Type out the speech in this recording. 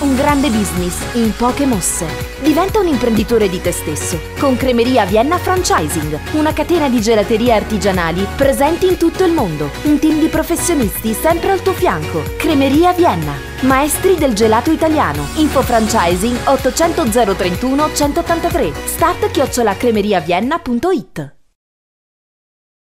un grande business in poche mosse. Diventa un imprenditore di te stesso con Cremeria Vienna Franchising, una catena di gelaterie artigianali presenti in tutto il mondo. Un team di professionisti sempre al tuo fianco. Cremeria Vienna, maestri del gelato italiano. Info franchising 800 031 183. Start chiocciolacremeriavienna.it